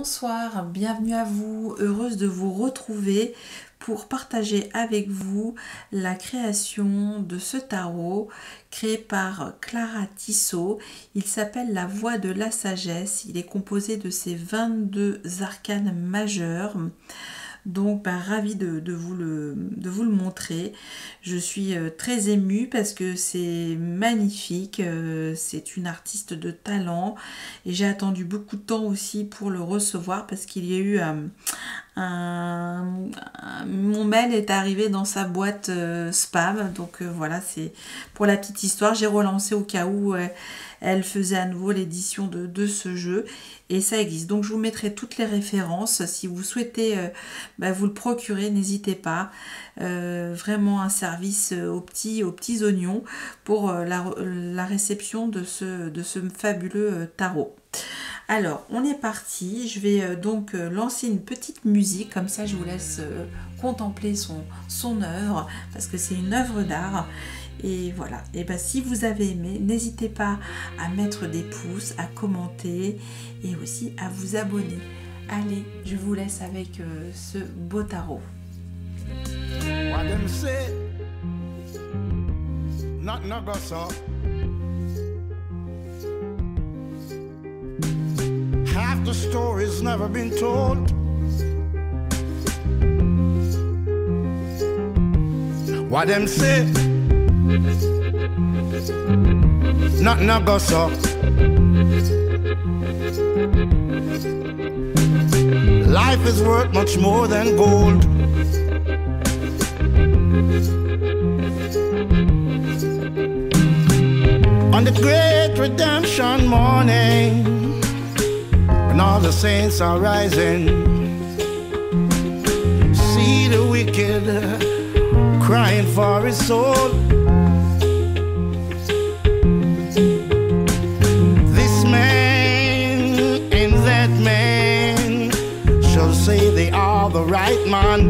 bonsoir, bienvenue à vous, heureuse de vous retrouver pour partager avec vous la création de ce tarot créé par Clara Tissot. Il s'appelle La Voix de la Sagesse, il est composé de ces 22 arcanes majeurs. Donc, bah, ravi de, vous le, de, vous le, montrer. Je suis euh, très émue parce que c'est magnifique. Euh, c'est une artiste de talent. Et j'ai attendu beaucoup de temps aussi pour le recevoir parce qu'il y a eu euh, un, est arrivé dans sa boîte spam. Donc voilà, c'est pour la petite histoire. J'ai relancé au cas où elle faisait à nouveau l'édition de, ce jeu et ça existe. Donc je vous mettrai toutes les références. Si vous souhaitez euh, bah, vous le procurer, n'hésitez pas. Euh, vraiment un service euh, aux petits, aux petits oignons pour la, réception de ce, de ce fabuleux tarot. Alors, on est parti. Je vais donc lancer une petite musique, comme ça je vous laisse contempler son, son œuvre, parce que c'est une œuvre d'art. Et voilà. Et bien si vous avez aimé, n'hésitez pas à mettre des pouces, à commenter et aussi à vous abonner. Allez, je vous laisse avec euh, ce beau tarot. The story's never been told. What them say? Nothing I go so. Life is worth much more than gold. On the great redemption morning, all the saints are rising, see the wicked uh, crying for his soul. This man and that man shall say they are the right man,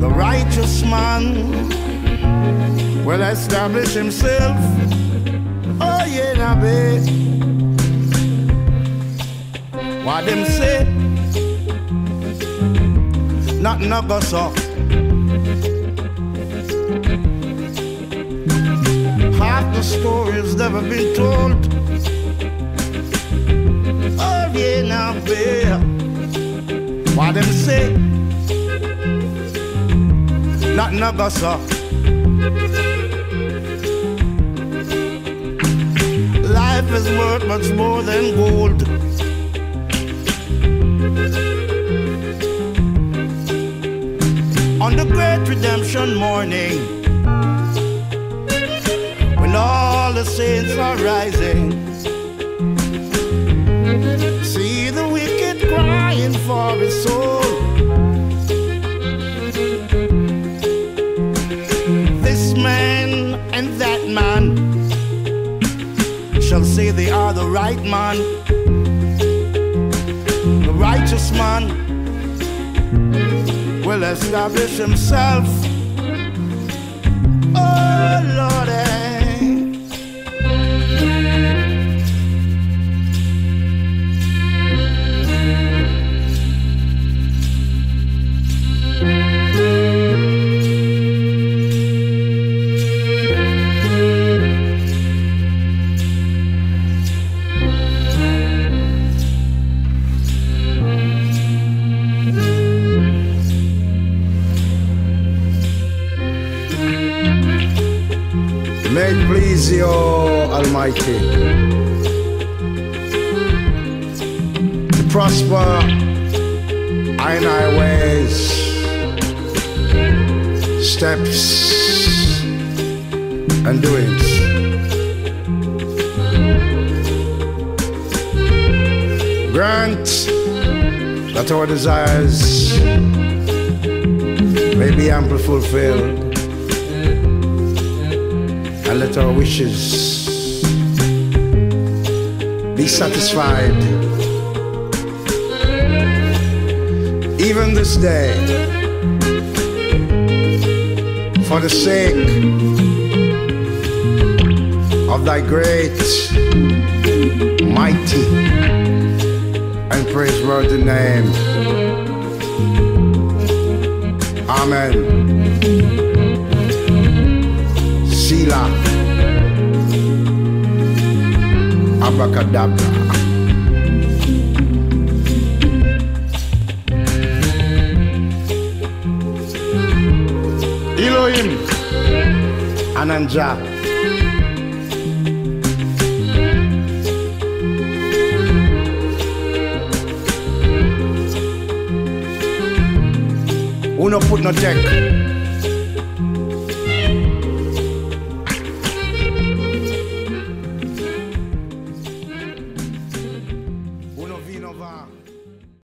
the righteous man will establish himself. Oh yeah, now babe. What them say? Nothing no go so. Half the story's never been told. Oh yeah, now babe. What them say? Nothing no go so. Life is worth much more than gold. On the great redemption morning, when all the saints are rising, see the wicked crying for his soul. This man and that man shall say they are the right man, righteous man will establish himself. Please you, Almighty, to prosper in our ways, steps, and doings. Grant that our desires may be amply fulfilled and let our wishes be satisfied. Even this day, for the sake of thy great, mighty, and praiseworthy name. Amen. Abracadabra. Elohim. Ananja. Uno no put no check?